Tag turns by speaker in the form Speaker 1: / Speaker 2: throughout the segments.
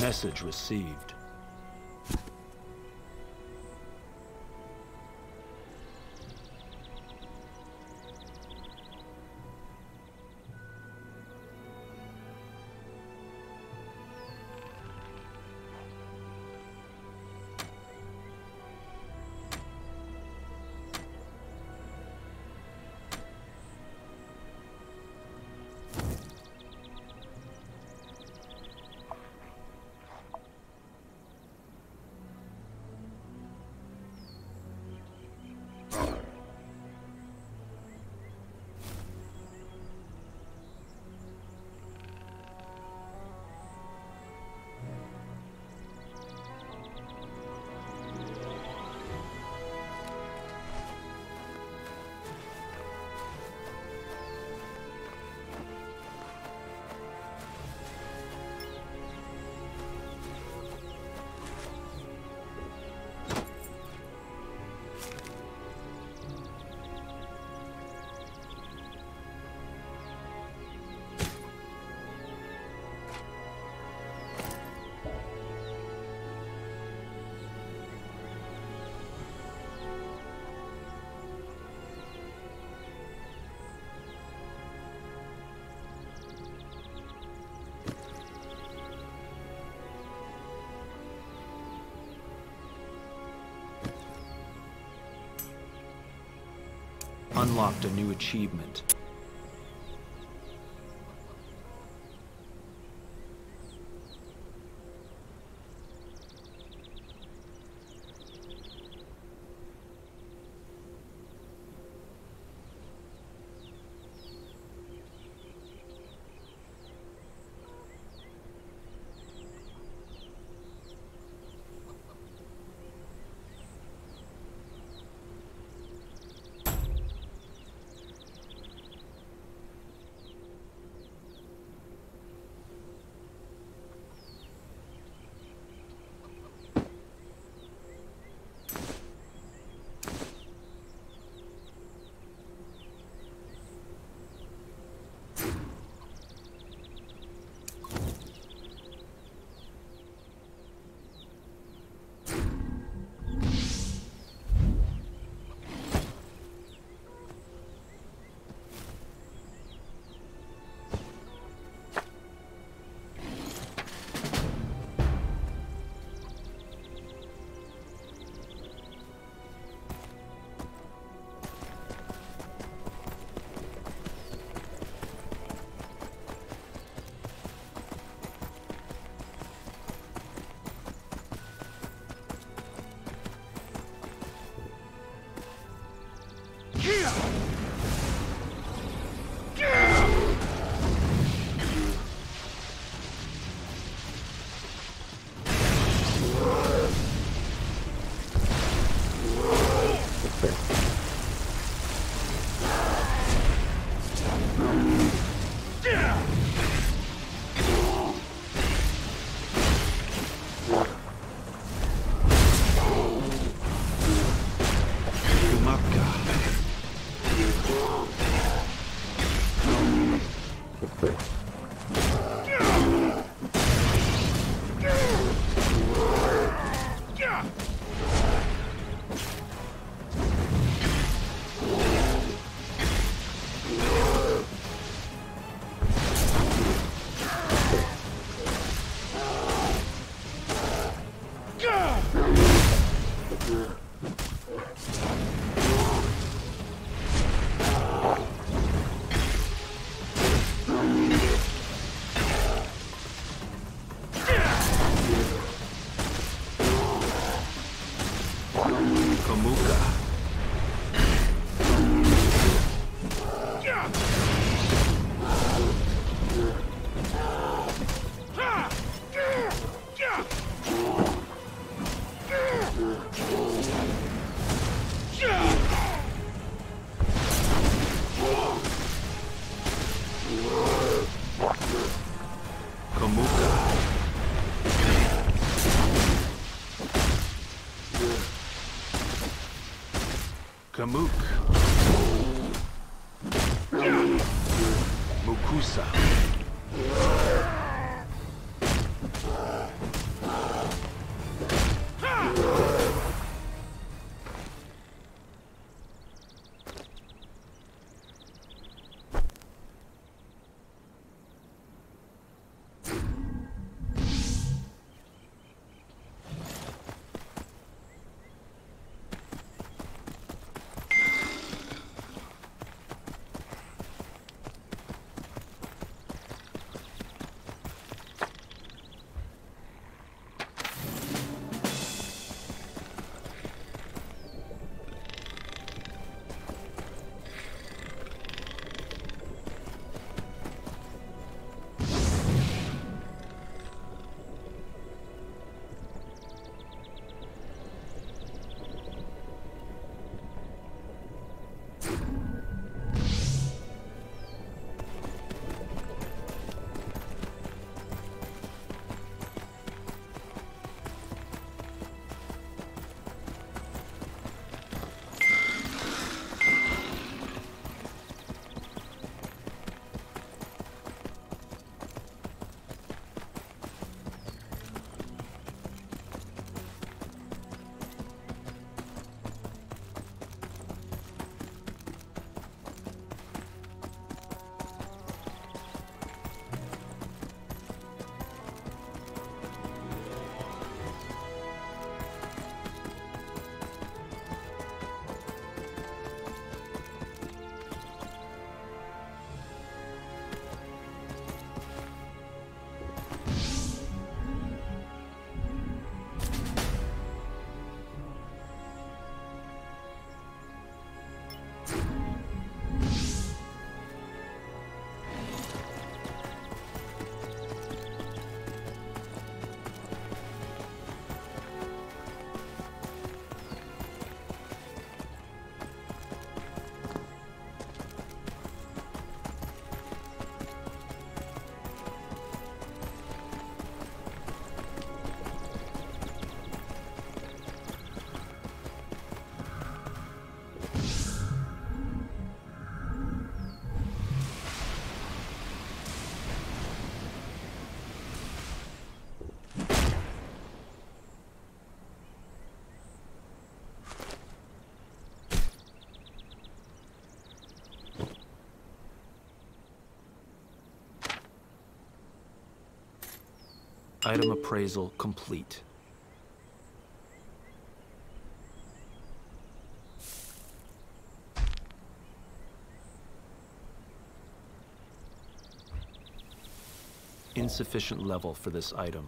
Speaker 1: Message received. Unlocked a new achievement. Kamuka. Kamuk. Mukusa. Item appraisal complete. Insufficient level for this item.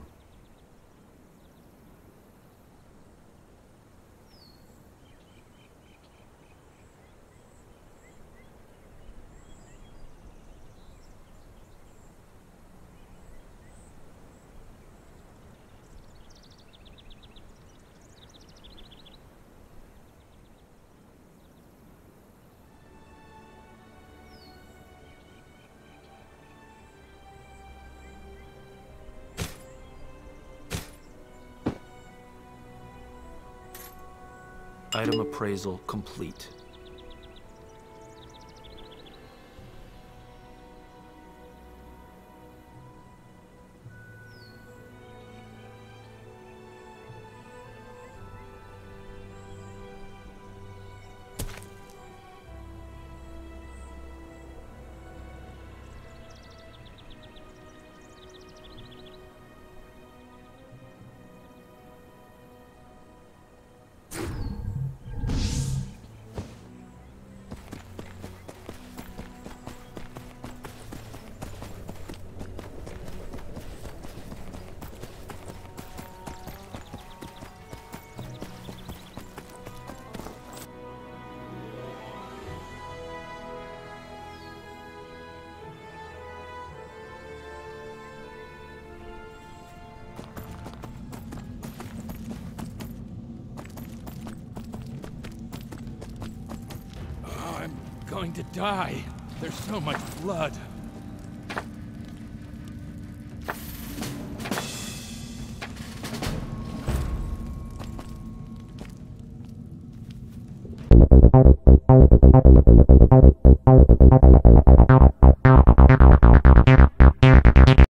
Speaker 1: Item appraisal complete.
Speaker 2: Going to die. There's so much blood.